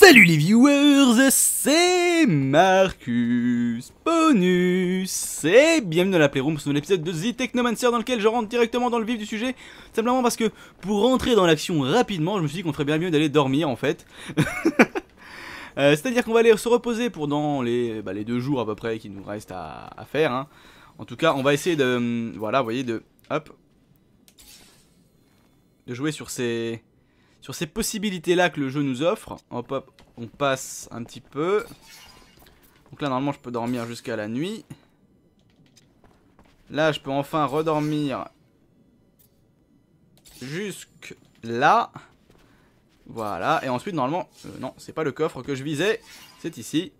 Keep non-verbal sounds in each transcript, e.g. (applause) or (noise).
Salut les viewers, c'est Marcus Bonus et bienvenue dans la Playroom pour ce nouvel épisode de The Technomancer dans lequel je rentre directement dans le vif du sujet simplement parce que pour rentrer dans l'action rapidement je me suis dit qu'on ferait bien mieux d'aller dormir en fait (laughs) euh, c'est à dire qu'on va aller se reposer pour dans les, bah, les deux jours à peu près qui nous restent à, à faire hein. en tout cas on va essayer de voilà vous voyez de hop de jouer sur ces sur ces possibilités-là que le jeu nous offre. Hop, hop, on passe un petit peu. Donc là, normalement, je peux dormir jusqu'à la nuit. Là, je peux enfin redormir jusque là. Voilà, et ensuite, normalement, euh, non, c'est pas le coffre que je visais, c'est ici.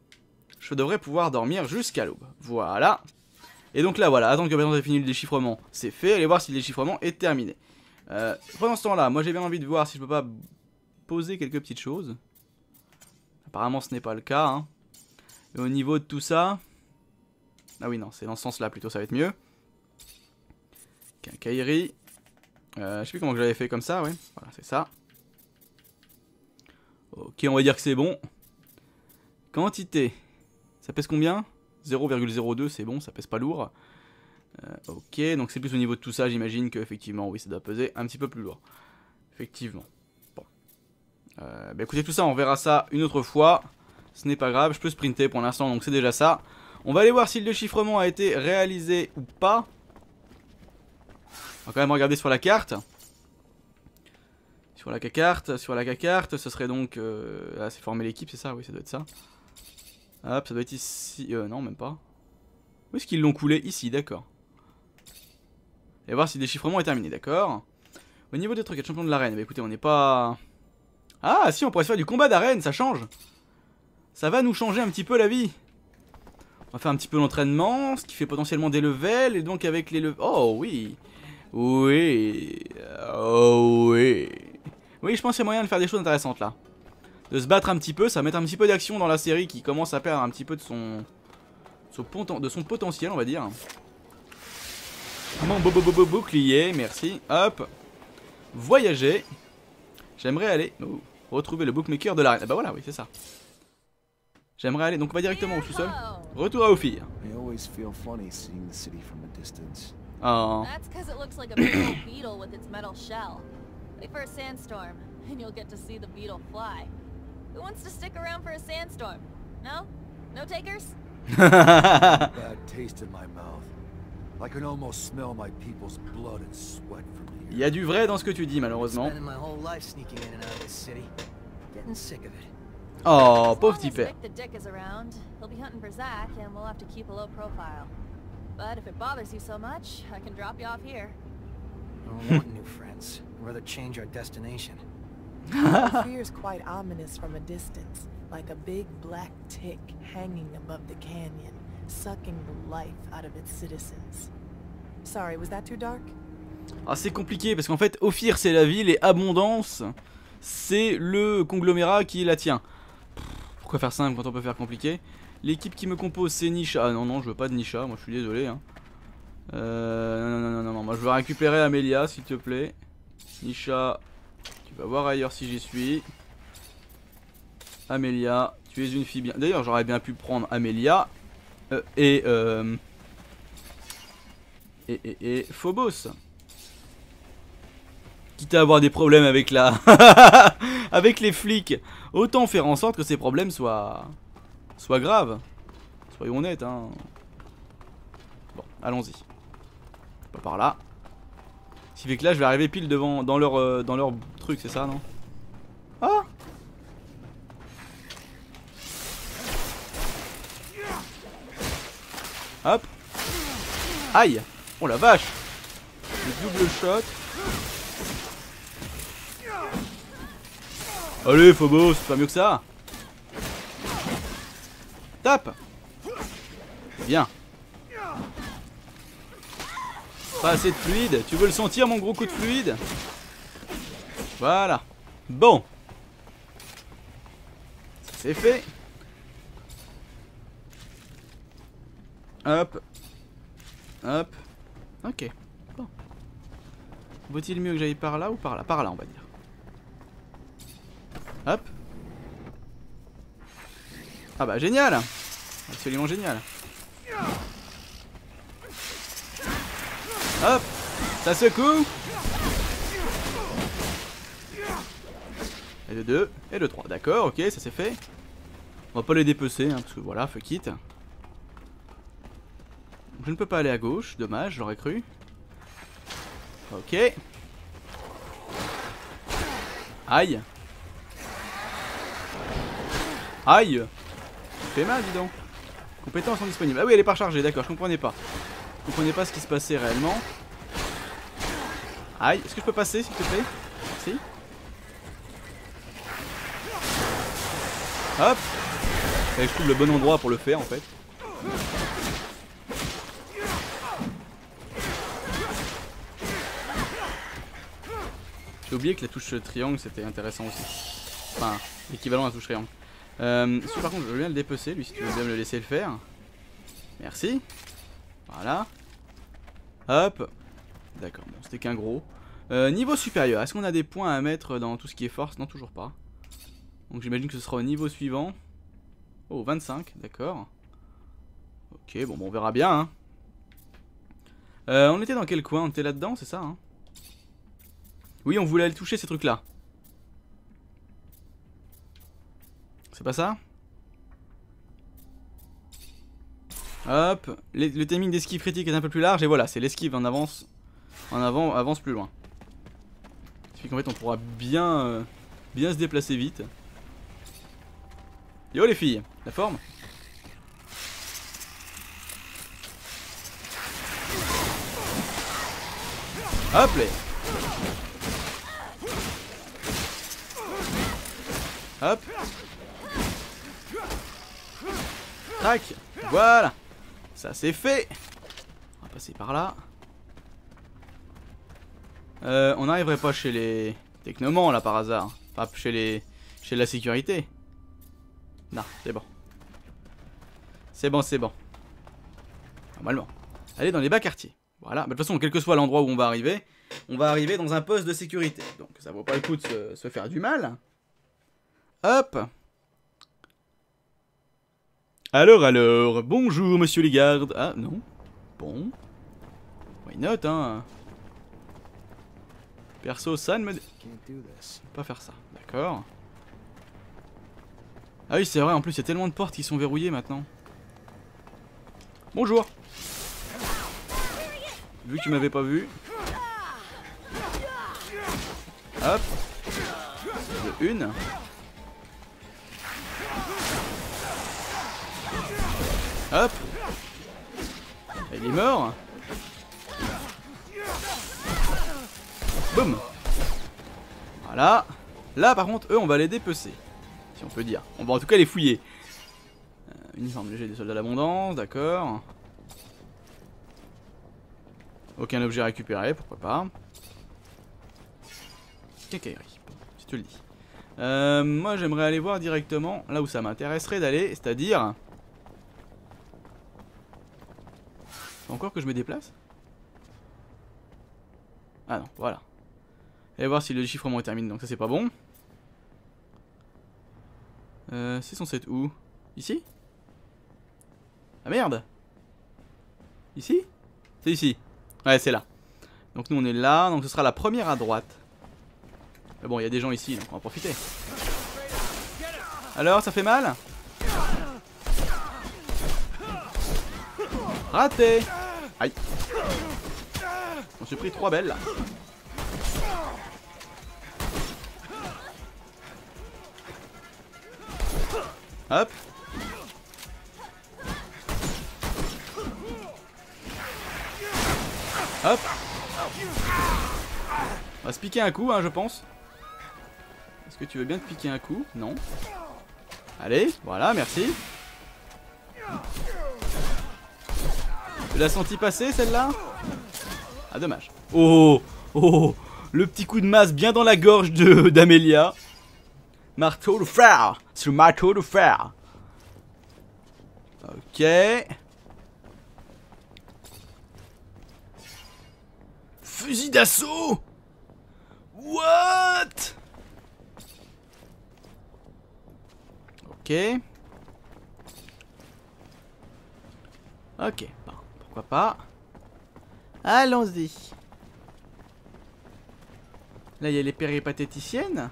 Je devrais pouvoir dormir jusqu'à l'aube. Voilà. Et donc là, voilà, attendre que personne ait fini le déchiffrement, c'est fait. Allez voir si le déchiffrement est terminé. Euh, pendant ce temps-là, moi j'ai bien envie de voir si je peux pas poser quelques petites choses. Apparemment ce n'est pas le cas. Hein. Et au niveau de tout ça... Ah oui, non, c'est dans ce sens-là plutôt, ça va être mieux. Kairi. Euh, je sais plus comment je l'avais fait comme ça, ouais. Voilà, c'est ça. Ok, on va dire que c'est bon. Quantité. Ça pèse combien? 0,02, c'est bon, ça pèse pas lourd. Euh, ok, donc c'est plus au niveau de tout ça, j'imagine que effectivement, oui, ça doit peser un petit peu plus lourd. Effectivement. Bon. Euh, bah écoutez, tout ça, on verra ça une autre fois. Ce n'est pas grave, je peux sprinter pour l'instant, donc c'est déjà ça. On va aller voir si le déchiffrement a été réalisé ou pas. On va quand même regarder sur la carte. Sur la carte, sur la carte, ce serait donc... Euh... Ah, c'est former l'équipe, c'est ça? Oui, ça doit être ça. Hop, ça doit être ici... Non, même pas. Où est-ce qu'ils l'ont coulé? Ici, d'accord. Et voir si le déchiffrement est terminé, d'accord? Au niveau des trucs, champion de l'arène, bah écoutez, on n'est pas... Ah, si, on pourrait se faire du combat d'arène, ça change. Ça va nous changer un petit peu la vie. On va faire un petit peu l'entraînement, ce qui fait potentiellement des levels, et donc avec les levels... Oh, oui Oui Oh, oui Oui, je pense qu'il y a moyen de faire des choses intéressantes, là. De se battre un petit peu, ça va mettre un petit peu d'action dans la série qui commence à perdre un petit peu de son... De son potentiel, on va dire. Mon bouclier, merci. Hop. Voyager. J'aimerais aller oh, retrouver le bookmaker de l'arène. Ah bah voilà, oui, c'est ça. J'aimerais aller, donc on va directement au sous-sol. Retour à Ophir. Oh. That's because it looks like a big old (coughs) beetle with its metal shell. Wait for a sandstorm, and you'll get to see the beetle fly. Who wants to stick around for a sandstorm? No? No takers? Bad taste in my mouth. Il y a du vrai dans ce que tu dis malheureusement. Spending my whole life sneaking in and out of this city. Getting sick of it. Oh, As pauvre long as type. Rick the Dick is around, he'll be hunting for Zack, and we'll have to keep a low profile. But if it bothers you so much, I can drop you off here. I don't want new friends. I'd rather change our destination. (laughs) Fear's quite ominous from a distance, like a big black tick hanging above the canyon, sucking the life out of its citizens. Sorry, was that too dark? Ah, c'est compliqué parce qu'en fait, Ophir c'est la ville et Abondance c'est le conglomérat qui la tient. Pourquoi faire simple quand on peut faire compliqué? L'équipe qui me compose c'est Nisha. Ah non, non, je veux pas de Nisha, moi je suis désolé. Hein. Euh, non, non, non, non, non, moi je veux récupérer Amelia s'il te plaît. Nisha, tu vas voir ailleurs si j'y suis. Amelia, tu es une fille bien. D'ailleurs, j'aurais bien pu prendre Amelia euh, et, euh, et, et, et Phobos. Quitte à avoir des problèmes avec la. (laughs) avec les flics. Autant faire en sorte que ces problèmes soient. soient graves. Soyons honnêtes, hein. Bon, allons-y. Pas par là. Ce qui fait que là, je vais arriver pile devant. dans leur, euh, dans leur truc, c'est ça, non? Ah Hop. Aïe. Oh la vache. Le double shot. Allez Phobos, c'est pas mieux que ça. Tape Bien. Pas assez de fluide, tu veux le sentir mon gros coup de fluide? Voilà. Bon. C'est fait Hop. Hop. Ok. Bon. Vaut-il mieux que j'aille par là ou par là? Par là on va dire. Hop. Ah bah génial! Absolument génial. Hop. Ça secoue. Et le 2, et le 3. D'accord, ok, ça c'est fait. On va pas les dépecer, hein, parce que voilà, fuck it. Je ne peux pas aller à gauche, dommage, j'aurais cru. Ok. Aïe. Aïe. Fait mal, dis donc. Compétences sont disponibles. Ah oui, elle est pas chargée, d'accord, je comprenais pas. Je comprenais pas ce qui se passait réellement. Aïe, est-ce que je peux passer, s'il te plaît? Si. Hop. Et je trouve le bon endroit pour le faire, en fait. Oublié que la touche triangle c'était intéressant aussi. Enfin, l'équivalent à la touche triangle. Euh, par contre je veux bien le dépecer, lui si tu veux bien me le laisser le faire. Merci. Voilà. Hop. D'accord, bon c'était qu'un gros. Euh, niveau supérieur, est-ce qu'on a des points à mettre dans tout ce qui est force? Non, toujours pas. Donc j'imagine que ce sera au niveau suivant. Oh, 25, d'accord. Ok, bon, bon, on verra bien. Hein. Euh, on était dans quel coin? On était là-dedans, c'est ça hein? Oui, on voulait aller toucher ces trucs-là. C'est pas ça? Hop, le timing d'esquive critique est un peu plus large et voilà, c'est l'esquive en avance, en avant, avance plus loin. Ce qui qu'en fait on pourra bien, euh, bien se déplacer vite. Yo les filles, la forme? Hop les Hop. Tac. Voilà. Ça c'est fait. On va passer par là. Euh, on n'arriverait pas chez les technomans là par hasard. Pas chez les chez la sécurité. Non, c'est bon. C'est bon, c'est bon. Normalement. Allez dans les bas quartiers. Voilà. Bah, de toute façon, quel que soit l'endroit où on va arriver, on va arriver dans un poste de sécurité. Donc ça vaut pas le coup de se faire du mal. Hop Alors, alors, bonjour monsieur les gardes. Ah, non. Bon. Why not, hein? Perso, ça ne me... Pas faire ça, d'accord. Ah oui, c'est vrai, en plus, il y a tellement de portes qui sont verrouillées maintenant. Bonjour Vu que tu m'avais pas vu. Hop. Une. Hop. Il est mort. Boum. Voilà. Là par contre eux on va les dépecer Si on peut dire. On va en tout cas les fouiller. Euh, Uniforme léger des soldats d'abondance D'accord. Aucun objet récupéré pourquoi pas. Quincaillerie. Si tu le dis. Euh, Moi j'aimerais aller voir directement Là où ça m'intéresserait d'aller C'est à dire encore que je me déplace? Ah non, voilà. Et voir si le chiffrement est terminé, donc ça c'est pas bon. Euh, c'est censé être où? Ici? Ah merde Ici? C'est ici. Ouais, c'est là. Donc nous on est là, donc ce sera la première à droite. Mais bon, il y a des gens ici, donc on va profiter. Alors, ça fait mal? Raté Aïe. On s'est pris trois belles là. Hop. Hop. On va se piquer un coup, hein, je pense. Est-ce que tu veux bien te piquer un coup? Non. Allez, voilà, merci. Tu l'as senti passer celle-là? Ah dommage. Oh, oh, le petit coup de masse bien dans la gorge de d'Amelia. Marteau de fer, sur marteau de fer. Ok. Fusil d'assaut What? Ok. Ok, pourquoi pas. Allons-y. Là, il y a les péripatéticiennes.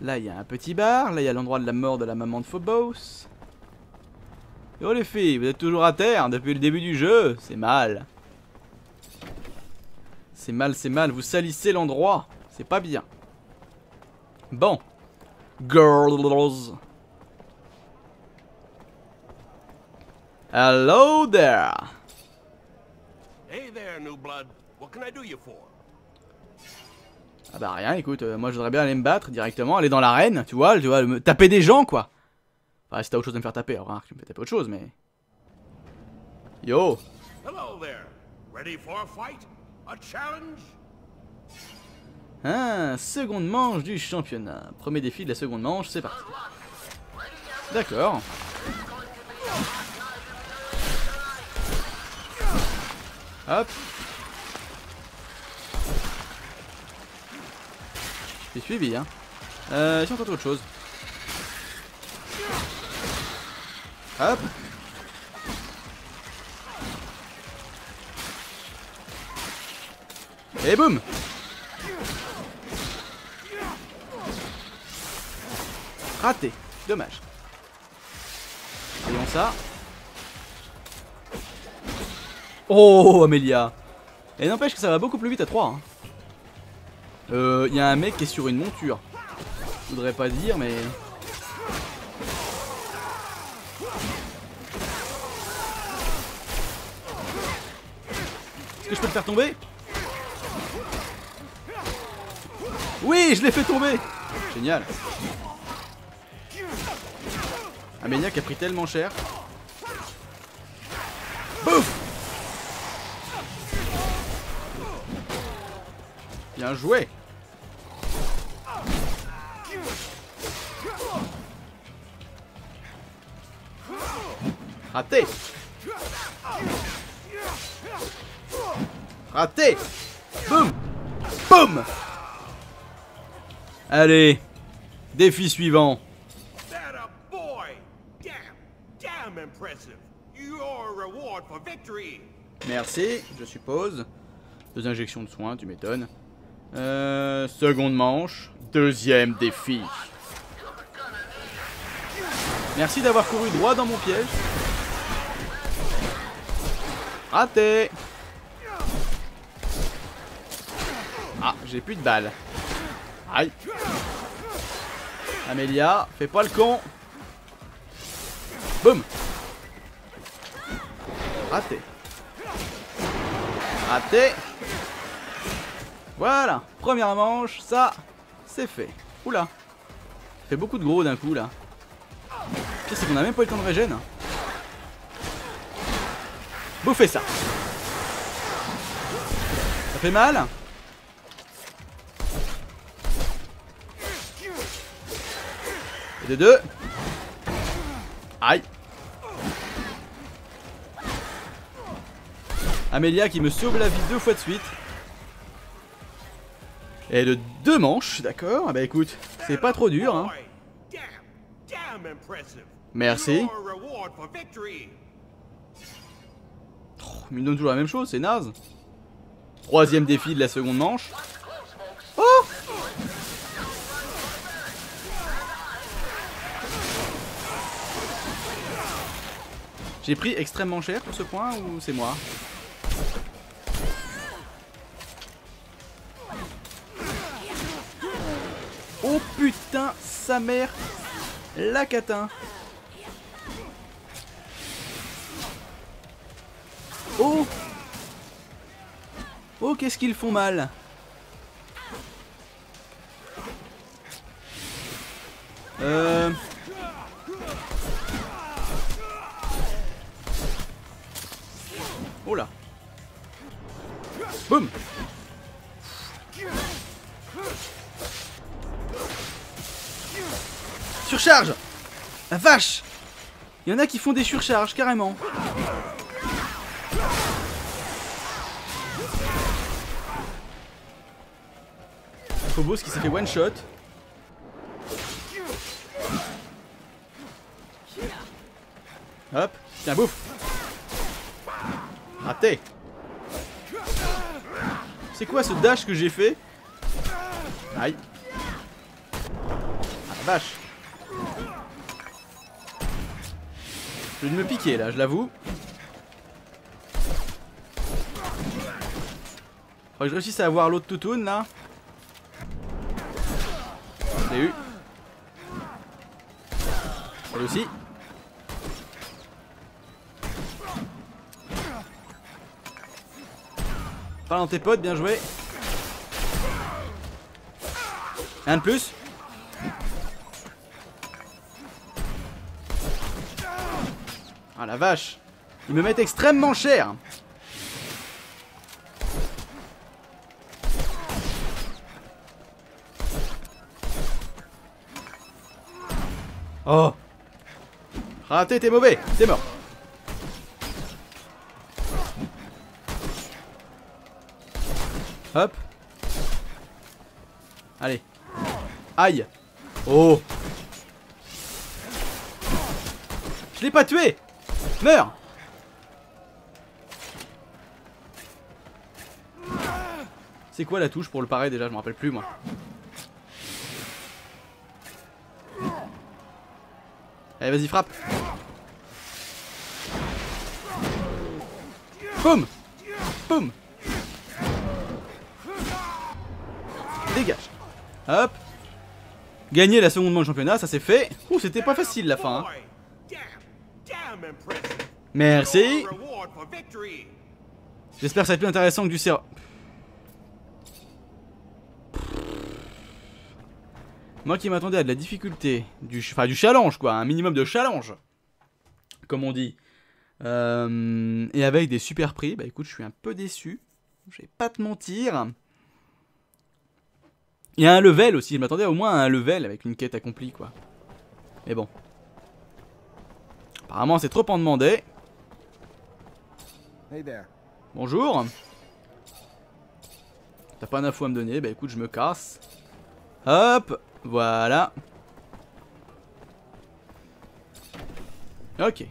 Là, il y a un petit bar. Là, il y a l'endroit de la mort de la maman de Phobos. Oh les filles, vous êtes toujours à terre depuis le début du jeu. C'est mal. C'est mal, c'est mal. Vous salissez l'endroit. C'est pas bien. Bon. Girls. Hello there. Hey there, new blood. What can I do you for? Ah bah rien, écoute, euh, moi je voudrais bien aller me battre directement, aller dans l'arène, tu vois, tu vois, me taper des gens quoi. Enfin, si t'as autre chose à me faire taper, alors, tu me fais taper autre chose, mais... Yo Hello there. Ready for a fight? A challenge? Hein, seconde manche du championnat. Premier défi de la seconde manche, c'est parti. D'accord. Hop. J'ai suivi, hein. Euh, tente autre chose. Hop. Et boum Raté. Dommage. Voyons ça. Oh, Amélia. Et n'empêche que ça va beaucoup plus vite à 3. Hein. Euh, il y a un mec qui est sur une monture. Je voudrais pas dire, mais... Est-ce que je peux le faire tomber? Oui, je l'ai fait tomber Génial. Amélia qui a pris tellement cher. Bien joué. Raté. Raté. Boum. Boum. Allez Défi suivant. Merci, je suppose. Deux injections de soins, tu m'étonnes. Euh, seconde manche, deuxième défi. Merci d'avoir couru droit dans mon piège. Raté Ah, j'ai plus de balles. Aïe Amélia, fais pas le con Boum Raté Raté Voilà Première manche, ça, c'est fait. Oula Ça fait beaucoup de gros d'un coup, là. Pire, c'est qu'on a même pas eu le temps de régène. Bouffez ça Ça fait mal Et de deux Aïe Amélia qui me sauve la vie deux fois de suite. Et de deux manches, d'accord Ah bah écoute, c'est pas trop dur, hein. Merci. Oh, mais il me donne toujours la même chose, c'est naze. Troisième défi de la seconde manche. Oh J'ai pris extrêmement cher pour ce point ou c'est moi? Oh putain, sa mère La catin. Oh. Oh, qu'est-ce qu'ils font mal. Euh... Oh là. Boum Surcharge La vache Il y en a qui font des surcharges, carrément. Phobos qui s'est fait one shot. Hop, tiens, bouffe. Raté. C'est quoi ce dash que j'ai fait? Aïe. Ah la vache. Je vais me piquer là, je l'avoue. Faut que je réussisse à avoir l'autre toutoune là. Je l'ai eu. Elle aussi. Pas dans tes potes, bien joué. Un de plus. La vache. Ils me mettent extrêmement cher. Oh Raté, t'es mauvais, t'es mort. Hop. Allez. Aïe. Oh. Je l'ai pas tué. Meurs. C'est quoi la touche pour le parer déjà? Je me rappelle plus moi. Allez, vas-y, frappe. Boum Boum Dégage. Hop. Gagner la seconde manche championnat, ça c'est fait. Ouh, c'était pas facile la fin. hein. Merci. J'espère que ça va être plus intéressant que du serre. Moi qui m'attendais à de la difficulté, du, enfin du challenge quoi, un minimum de challenge, comme on dit, Euh, et avec des super prix, bah écoute, je suis un peu déçu, je vais pas te mentir. Il y a un level aussi, je m'attendais au moins à un level avec une quête accomplie quoi. Mais bon. Apparemment c'est trop en demander. Hey there. Bonjour. T'as pas d'infos à me donner, bah écoute, je me casse. Hop, voilà. Ok.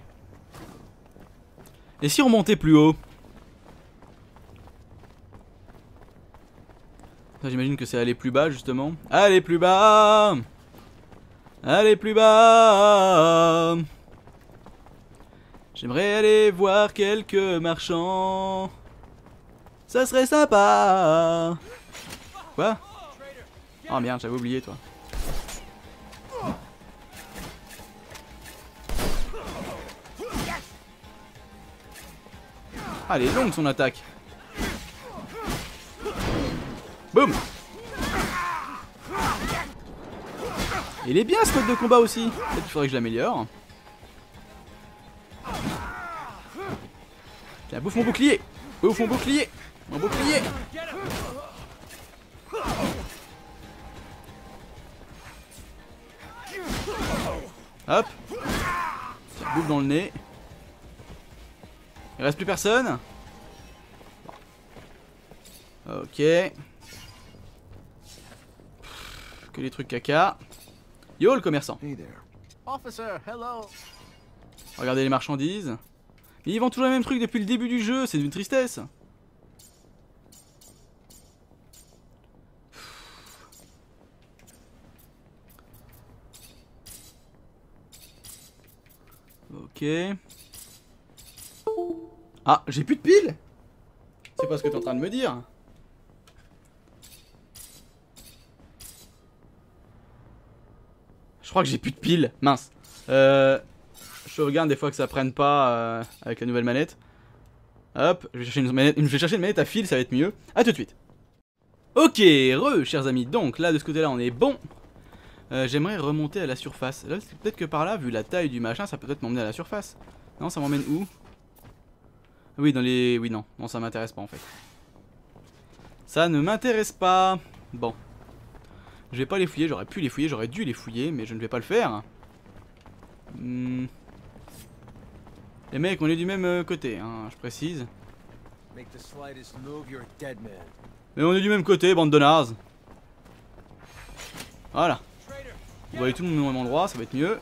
Et si on montait plus haut? Ça, J'imagine que c'est aller plus bas justement. Aller plus bas Aller plus bas J'aimerais aller voir quelques marchands. Ça serait sympa. Quoi? Oh merde, j'avais oublié toi. Ah, elle est longue son attaque. Boum Il est bien ce mode de combat aussi. Peut-être qu'il faudrait que je l'améliore. Tiens, bouffe mon bouclier Bouffe mon bouclier Mon bouclier Hop bouffe dans le nez. Il reste plus personne Ok. Que les trucs caca. Yo le commerçant. Regardez les marchandises. Ils vendent toujours les mêmes trucs depuis le début du jeu, c'est d'une tristesse. Ok. Ah, j'ai plus de piles? C'est pas ce que t'es en train de me dire. Je crois que j'ai plus de piles. Mince. Euh, je regarde des fois que ça prenne pas euh, avec la nouvelle manette. Hop, je vais, chercher une manette, je vais chercher une manette à fil, ça va être mieux. A tout de suite. Ok, re, chers amis. Donc là, de ce côté-là, on est bon. Euh, J'aimerais remonter à la surface. Peut-être que par là, vu la taille du machin, ça peut peut-être m'emmener à la surface. Non, ça m'emmène où? Oui, dans les... Oui, non. Non, ça m'intéresse pas, en fait. Ça ne m'intéresse pas. Bon. Je vais pas les fouiller, j'aurais pu les fouiller, j'aurais dû les fouiller, mais je ne vais pas le faire. Hmm. Les mecs, on est du même euh, côté, hein, je précise. Make the slightest move, you're a dead man. Mais on est du même côté, bande de nazes. Voilà. On va aller tout le monde au même endroit, ça va être mieux.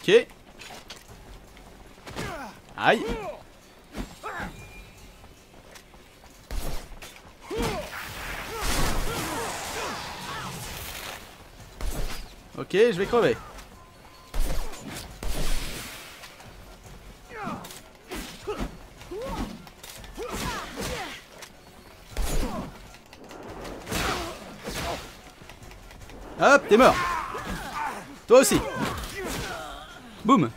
Ok. Aïe Ok, je vais crever. T'es mort. Toi aussi. Boum.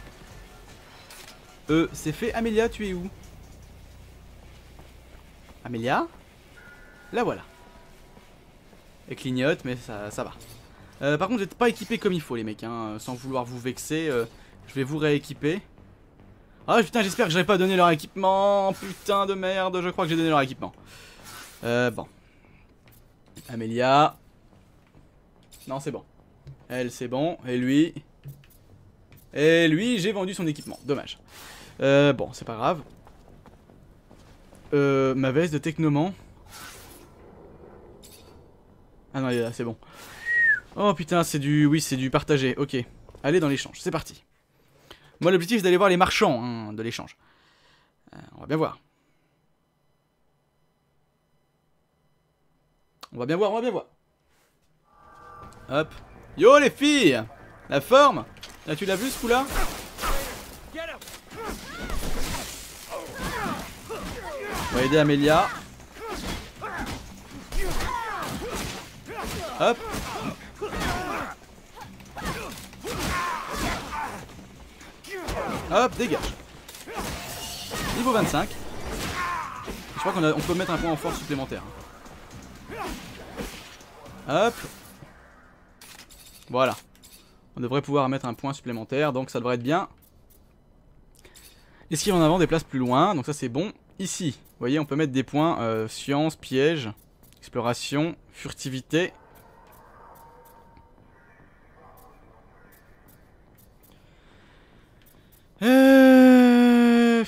Euh, c'est fait. Amélia, tu es où? Amélia? La voilà. Elle clignote, mais ça, va. Euh, par contre, vous n'êtes pas équipé comme il faut, les mecs. Hein, sans vouloir vous vexer, euh, je vais vous rééquiper. Ah putain, j'espère que j'avais pas donné leur équipement. Putain de merde, je crois que j'ai donné leur équipement. Euh, bon. Amélia. Non, c'est bon. Elle, c'est bon. Et lui? Et lui, j'ai vendu son équipement. Dommage. Euh, bon, c'est pas grave. Euh, ma veste de technoman. Ah non, elle est là, c'est bon. Oh putain, c'est du... Oui, c'est du partagé. Ok. Allez dans l'échange, c'est parti. Moi, l'objectif, c'est d'aller voir les marchands hein, de l'échange. Euh, on va bien voir. On va bien voir, on va bien voir. Hop. Yo les filles La forme Là tu l'as vu ce coup là On va aider Amélia. Hop. Hop, dégage. Niveau 25. Je crois qu'on on peut mettre un point en force supplémentaire. Hop. Voilà. On devrait pouvoir mettre un point supplémentaire, donc ça devrait être bien. Esquive en avant, déplace plus loin, donc ça c'est bon. Ici, vous voyez, on peut mettre des points euh, science, piège, exploration, furtivité. Euh...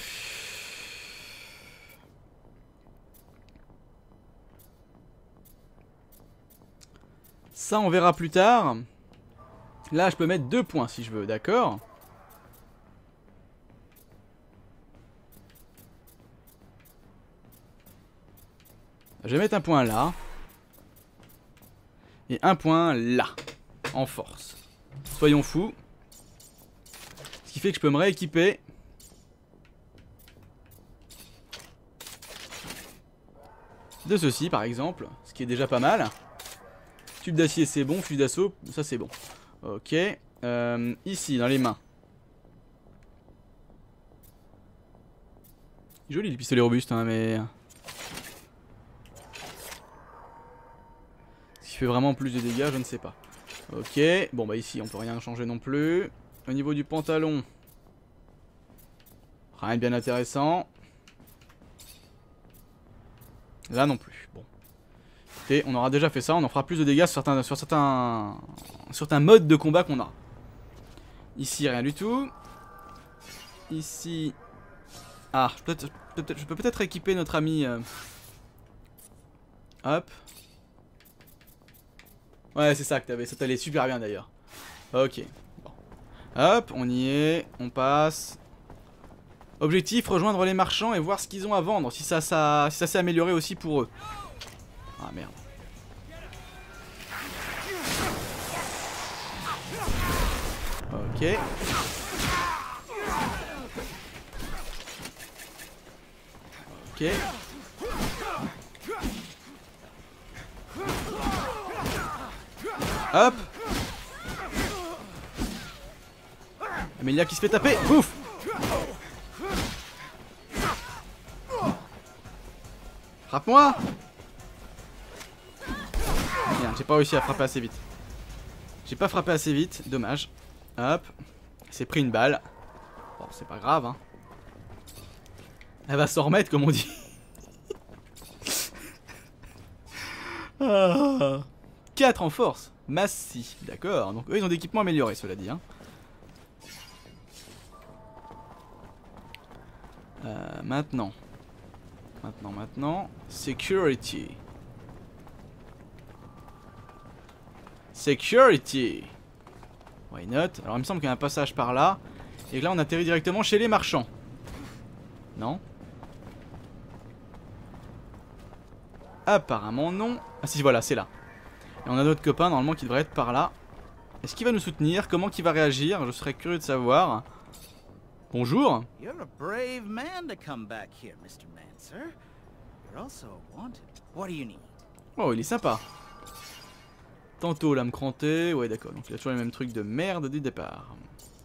Ça, on verra plus tard. Là, je peux mettre deux points si je veux, d'accord Je vais mettre un point là. Et un point là. En force. Soyons fous. Ce qui fait que je peux me rééquiper. De ceci par exemple. Ce qui est déjà pas mal. Tube d'acier c'est bon. Fusil d'assaut, ça c'est bon. Ok. Euh, ici, dans les mains. Joli le pistolet robuste, hein, mais... Ce qui fait vraiment plus de dégâts, je ne sais pas. Ok. Bon, bah ici, on peut rien changer non plus. Au niveau du pantalon... Rien de bien intéressant. Là non plus. Bon. On aura déjà fait ça, on en fera plus de dégâts sur certains, sur certains, certains modes de combat qu'on a. Ici, rien du tout. Ici... Ah, je peux peut-être équiper notre ami... Euh, hop. Ouais, c'est ça que t'avais, ça t'allait super bien d'ailleurs. Ok. Hop, on y est, on passe. Objectif, rejoindre les marchands et voir ce qu'ils ont à vendre, si ça, ça, si ça s'est amélioré aussi pour eux. Ah merde. Ok. Ok. Hop Amélia qui se fait taper Ouf Frappe-moi j'ai pas réussi à frapper assez vite. J'ai pas frappé assez vite, dommage. Hop, c'est pris une balle. Bon, c'est pas grave, hein. Elle va s'en remettre, comme on dit. (laughs) 4 en force. Massi, d'accord. Donc eux, ils ont des équipements améliorés, cela dit. Hein. Euh, maintenant. Maintenant, maintenant. Security. Security. Why not? Alors il me semble qu'il y a un passage par là. Et là on atterrit directement chez les marchands. Non? Apparemment non. Ah si voilà, c'est là. Et on a notre copain normalement qui devrait être par là. Est-ce qu'il va nous soutenir? Comment qu'il va réagir? Je serais curieux de savoir. Bonjour. You're a brave man to come back here, Mr. Manser. You're also wanted. What do you need? Oh, il est sympa. Tantôt l'âme crantée. Ouais, d'accord. Donc il a toujours les mêmes trucs de merde du départ.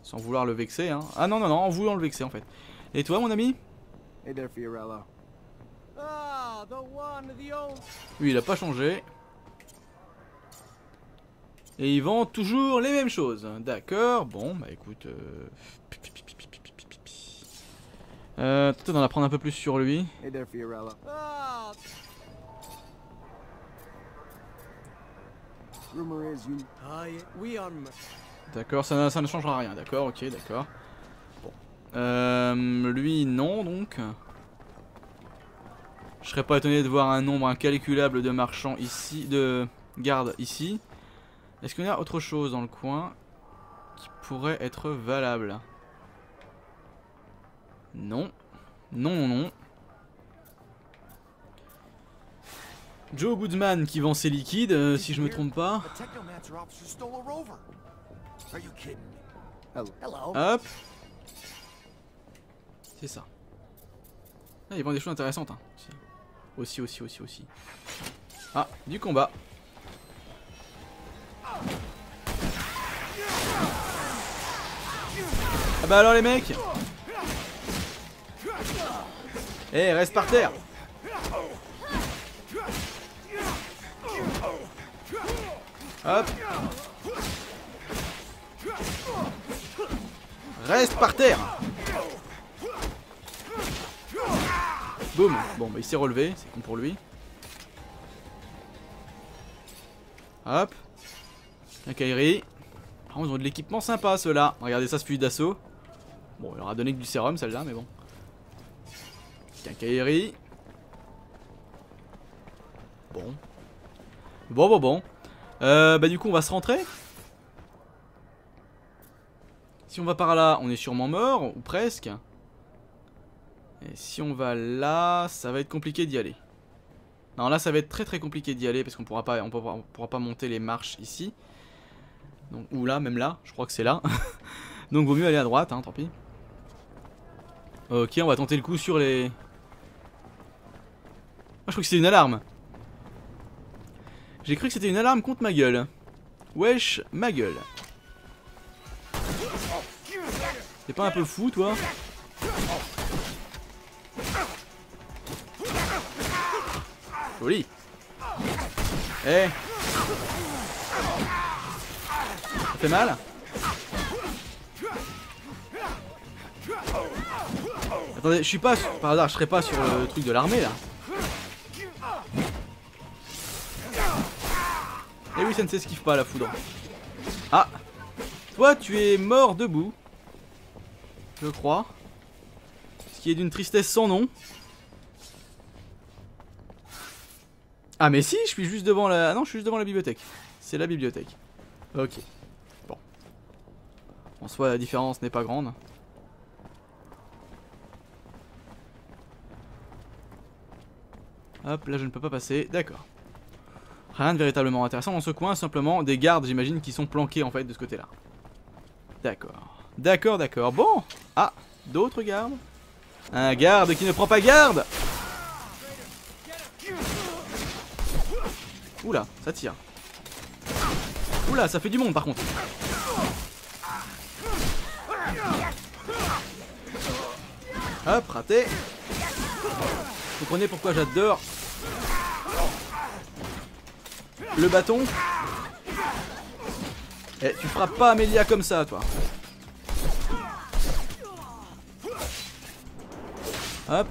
Sans vouloir le vexer, hein. Ah non, non, non, en voulant le vexer en fait. Et toi, mon ami? Hey there, Fiorello. Ah, the one, the old. Lui, il a pas changé. Et il vend toujours les mêmes choses. D'accord, bon, bah écoute. Euh... Euh, Peut-être d'en apprendre un peu plus sur lui. Hey there, Fiorello. Ah, D'accord, ça, ne- changera rien. D'accord, ok, d'accord. Euh, lui, non, donc. Je serais pas étonné de voir un nombre incalculable de marchands ici, de gardes ici. Est-ce qu'il y a autre chose dans le coin qui pourrait être valable? Non. Non, non, non. Joe Goodman qui vend ses liquides, euh, si je me trompe pas. Hop. C'est ça. Ah, ils vendent des choses intéressantes. Hein. Aussi, aussi, aussi, aussi. Ah, du combat. Ah bah alors les mecs Eh, reste par terre Hop Reste par terre Boum Bon, bah il s'est relevé, c'est con pour lui. Hop Quincaillerie. Ah, ils ont de l'équipement sympa ceux-là. Regardez ça, ce fusil d'assaut. Bon, il leur a donné que du sérum celle-là, mais bon. Quincaillerie. Bon. Bon, bon, bon. Euh, bah du coup, on va se rentrer. Si on va par là, on est sûrement mort, ou presque. Et si on va là, ça va être compliqué d'y aller. Non, là, ça va être très très compliqué d'y aller parce qu'on pourra pas, on pourra, pourra pas monter les marches ici. Donc, ou là, même là, je crois que c'est là. (laughs) Donc, vaut mieux aller à droite, hein, tant pis. Ok, on va tenter le coup sur les. Ah, je crois que c'était une alarme. J'ai cru que c'était une alarme contre ma gueule. Wesh, ma gueule. T'es pas un peu fou, toi Joli. Eh. Ça fait mal Attendez, je suis pas par hasard, je serais pas sur le truc de l'armée là. Oui, ça ne s'esquive pas la foudre. Ah Toi, tu es mort debout. Je crois. Ce qui est d'une tristesse sans nom. Ah mais si, je suis juste devant la... Non, je suis juste devant la bibliothèque. C'est la bibliothèque. Ok. Bon. En soi, la différence n'est pas grande. Hop, là je ne peux pas passer. D'accord. Rien de véritablement intéressant dans ce coin, simplement des gardes, j'imagine, qui sont planqués en fait de ce côté-là. D'accord. D'accord, d'accord. Bon. Ah, d'autres gardes? Un garde qui ne prend pas garde Oula, ça tire. Oula, ça fait du monde par contre. Hop, raté. Vous comprenez pourquoi j'adore le bâton Eh, tu frappes pas Amélia comme ça, toi. Hop.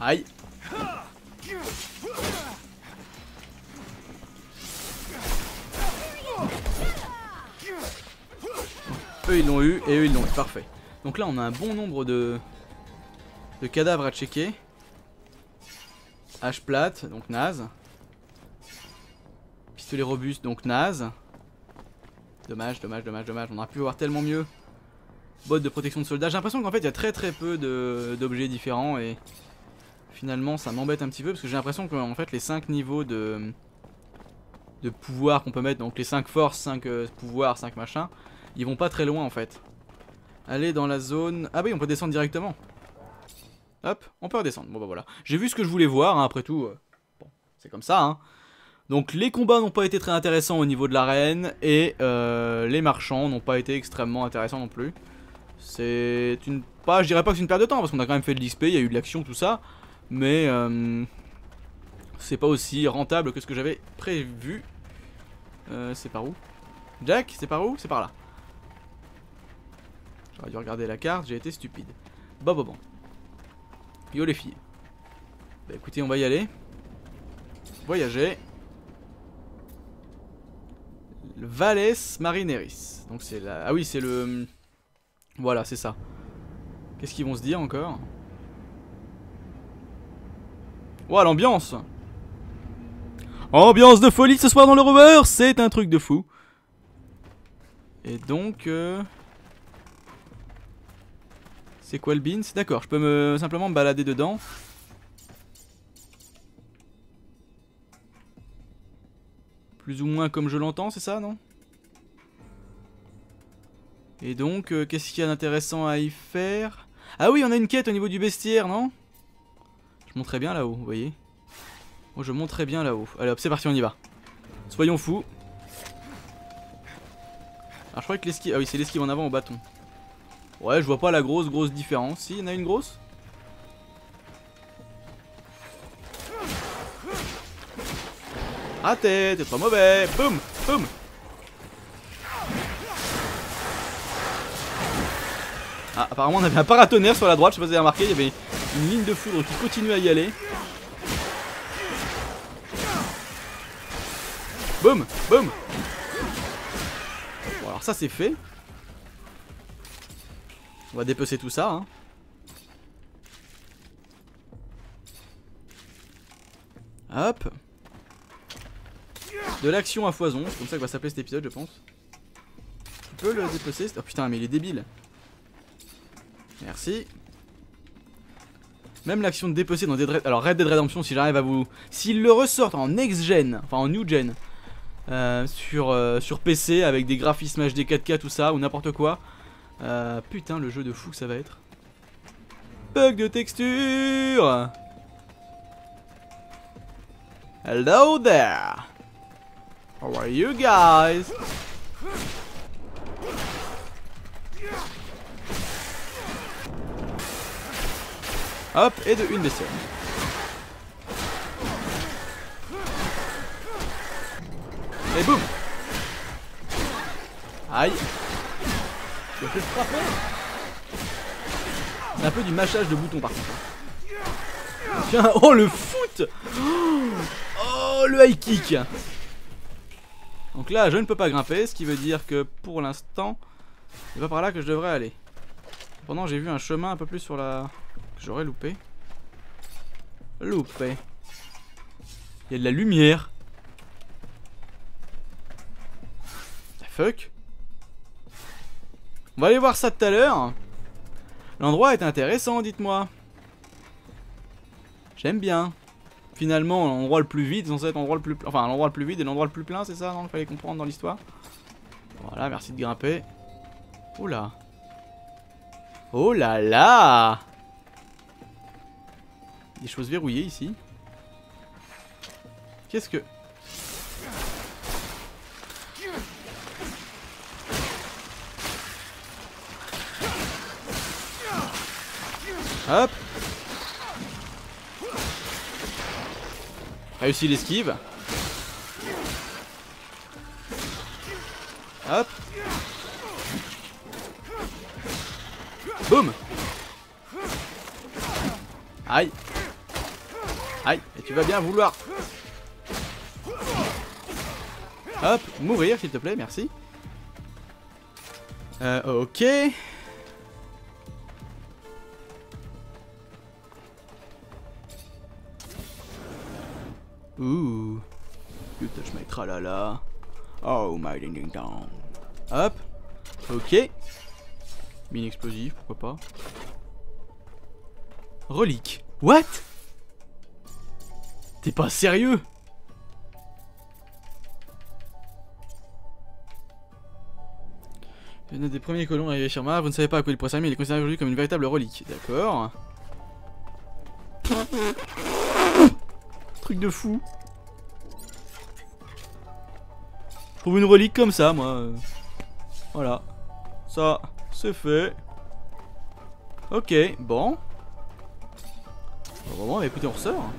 Aïe. Eux ils l'ont eu et eux ils l'ont eu, parfait. Donc là on a un bon nombre de, de cadavres à checker. H plate, donc naze. Pistolet robuste, donc naze. Dommage, dommage, dommage, dommage. On aurait pu voir tellement mieux. Bottes de protection de soldats. J'ai l'impression qu'en fait il y a très très peu d'objets différents et finalement ça m'embête un petit peu parce que j'ai l'impression qu'en fait les 5 niveaux de, de pouvoir qu'on peut mettre, donc les 5 forces, 5 euh, pouvoirs, 5 machins, ils vont pas très loin en fait. Aller dans la zone... Ah oui on peut descendre directement. Hop, on peut redescendre. Bon bah voilà. J'ai vu ce que je voulais voir, hein, après tout. euh, bon, c'est comme ça, hein. Donc les combats n'ont pas été très intéressants au niveau de l'arène et euh, les marchands n'ont pas été extrêmement intéressants non plus. C'est une... Pas, je dirais pas que c'est une perte de temps parce qu'on a quand même fait de l'XP, il y a eu de l'action, tout ça. Mais euh, c'est pas aussi rentable que ce que j'avais prévu. C'est par où? Jack, c'est par où? C'est par là. J'aurais dû regarder la carte, j'ai été stupide. Bon. Yo les filles. Bah écoutez, on va y aller. Voyager. Le Valles Marineris. Donc c'est la... Ah oui, c'est le... Voilà, c'est ça. Qu'est-ce qu'ils vont se dire encore? Ouah, l'ambiance Ambiance de folie ce soir dans le rover C'est un truc de fou. Et donc... euh, C'est quoi le beans D'accord, je peux me simplement me balader dedans. Plus ou moins comme je l'entends, c'est ça, non Et donc, euh, qu'est-ce qu'il y a d'intéressant à y faire Ah oui, on a une quête au niveau du bestiaire, non Je monterai bien là-haut, vous voyez Moi, je monterai bien là-haut. Allez hop, c'est parti, on y va. Soyons fous. Alors, je crois que l'esquive... Ah oui, c'est l'esquive en avant au bâton. Ouais, je vois pas la grosse, grosse différence. Si, il y en a une grosse? Raté, t'es trop mauvais. Boum, boum. Ah, apparemment on avait un paratonnerre sur la droite, je sais pas si vous avez remarqué, il y avait une ligne de foudre qui continue à y aller. Boum, boum. Bon, alors ça c'est fait. On va dépecer tout ça. Hein. Hop. De l'action à foison, c'est comme ça que va s'appeler cet épisode, je pense. Tu peux le dépecer Oh putain, mais il est débile. Merci. Même l'action de dépecer dans Dead Red... Alors Red Dead Redemption, si j'arrive à vous... S'ils le ressortent en next-gen, enfin en new-gen, euh, sur, euh, sur PC, avec des graphismes HD 4K, tout ça, ou n'importe quoi, euh, putain, le jeu de fou que ça va être. Bug de texture. Hello there. How are you guys? Hop, et de une bestiole. Et boum. Aïe Je frapper un peu du mâchage de boutons par contre. Tiens, oh le foot Oh le high kick Donc là je ne peux pas grimper, ce qui veut dire que pour l'instant, c'est pas par là que je devrais aller. Pendant j'ai vu un chemin un peu plus sur la... que j'aurais loupé. Loupé. Il y a de la lumière. The fuck On va aller voir ça tout à l'heure. L'endroit est intéressant, dites-moi. J'aime bien. Finalement, l'endroit le plus vide, c'est censé être l'endroit le plus... Enfin, l'endroit le plus vide et l'endroit le plus plein, c'est ça, non? Il fallait comprendre dans l'histoire. Voilà, merci de grimper. Oula. Oh là là Des choses verrouillées ici. Qu'est-ce que... Hop. Réussi l'esquive. Hop. Boum. Aïe. Aïe Et tu vas bien vouloir. Hop Mourir s'il te plaît, merci. Euh, ok Oh my ding ding dong Hop Ok Mine explosive, pourquoi pas. Relique. What? T'es pas sérieux? Êtes des premiers colons arrivés sur Mars, vous ne savez pas à quoi il pourrait mais il est considéré aujourd'hui comme une véritable relique. D'accord. Truc de fou. Je trouve une relique comme ça, moi. Voilà. Ça, c'est fait. Ok, bon. Bon, bon, écoutez, on ressort.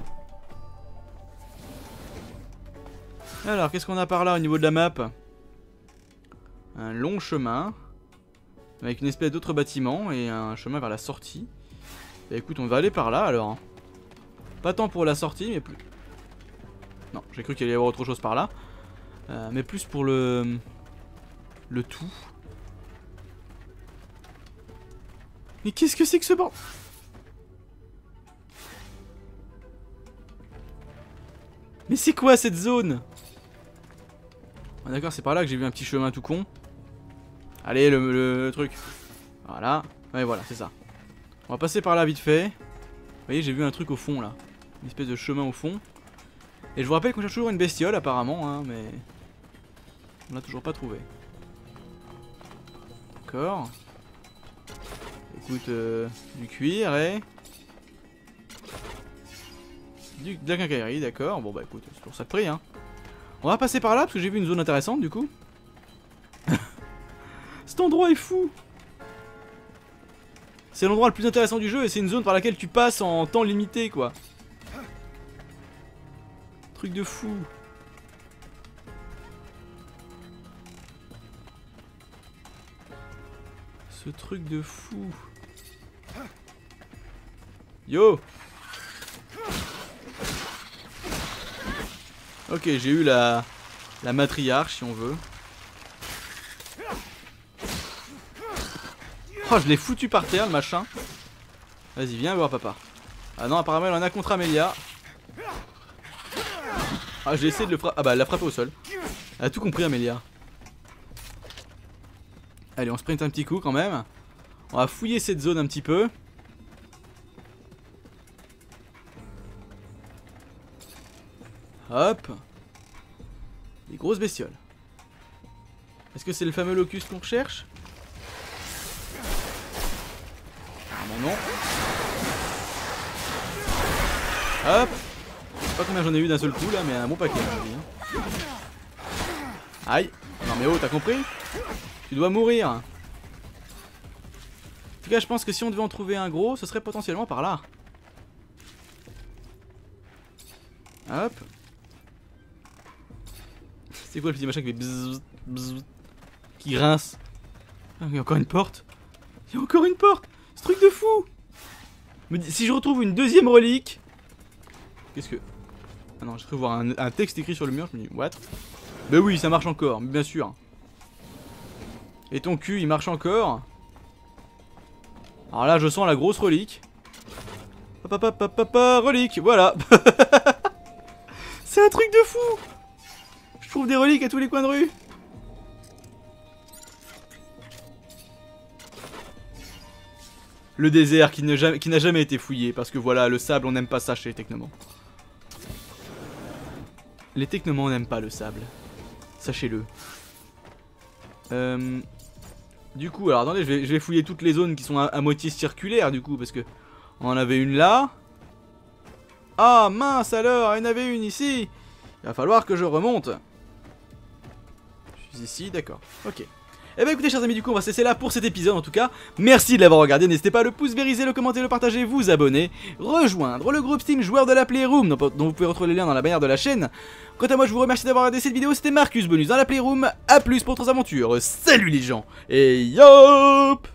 Alors, qu'est-ce qu'on a par là au niveau de la map? Un long chemin. Avec une espèce d'autre bâtiment et un chemin vers la sortie. Bah écoute, on va aller par là alors. Pas tant pour la sortie, mais plus... Non, j'ai cru qu'il allait y avoir autre chose par là. Euh, mais plus pour le... Le tout. Mais qu'est-ce que c'est que ce bord Mais c'est quoi cette zone? Ah, D'accord, c'est par là que j'ai vu un petit chemin tout con. Allez, le, le- le truc. Voilà. Ouais, voilà, c'est ça. On va passer par là vite fait. Vous voyez, j'ai vu un truc au fond là. Une espèce de chemin au fond. Et je vous rappelle qu'on cherche toujours une bestiole apparemment, hein, mais... On l'a toujours pas trouvé. D'accord. Écoute, euh, du cuir et... Du, de la d'accord. Bon bah écoute, c'est pour ça le prix, hein. On va passer par là, parce que j'ai vu une zone intéressante, du coup. (laughs) Cet endroit est fou C'est l'endroit le plus intéressant du jeu, et c'est une zone par laquelle tu passes en temps limité, quoi. Truc de fou. Ce truc de fou. Yo Ok, j'ai eu la, la matriarche si on veut. Oh, je l'ai foutu par terre le machin. Vas-y, viens voir papa. Ah non, apparemment elle en a contre Amelia. Ah, j'ai essayé de le frapper. Ah bah, elle l'a frappé au sol. Elle a tout compris, Amelia. Allez, on sprint un petit coup quand même. On va fouiller cette zone un petit peu. Hop. Des grosses bestioles. Est-ce que c'est le fameux locus qu'on recherche? Ah non. Hop. Je sais pas combien j'en ai eu d'un seul coup là, mais un bon paquet. hein. Aïe. Non mais oh, t'as compris? Tu dois mourir. En tout cas, je pense que si on devait en trouver un gros, ce serait potentiellement par là. Hop. (laughs) C'est quoi le petit machin qui fait qui grince? Ah, Il y a encore une porte. Il y a encore une porte. Ce truc de fou. Si je retrouve une deuxième relique. Qu'est-ce que? Ah non, j'ai cru voir un, texte écrit sur le mur. Je me dis, what? Ben oui, ça marche encore, bien sûr. Et ton cul, il marche encore. Alors là, je sens la grosse relique. Papa, papa, papa, relique, voilà. (laughs) C'est un truc de fou. Je trouve des reliques à tous les coins de rue. Le désert qui n'a jamais, jamais été fouillé, parce que voilà, le sable, on n'aime pas ça chez les technomans. Les technomans n'aiment pas le sable. Sachez-le. Euh, du coup, alors attendez, je vais, fouiller toutes les zones qui sont à, à moitié circulaires, du coup, parce que on en avait une là. Ah mince alors, il y en avait une ici. Il va falloir que je remonte. Je suis ici, d'accord. Ok. Eh bien écoutez chers amis du coup on va se laisser là pour cet épisode en tout cas. Merci de l'avoir regardé, n'hésitez pas à le pouce vériser, le commenter, le partager, vous abonner Rejoindre le groupe Steam joueur de la Playroom dont, vous pouvez retrouver les liens dans la bannière de la chaîne. Quant à moi je vous remercie d'avoir regardé cette vidéo, c'était Marcus Bonus dans la Playroom. A plus pour d'autres aventures, salut les gens. Et yop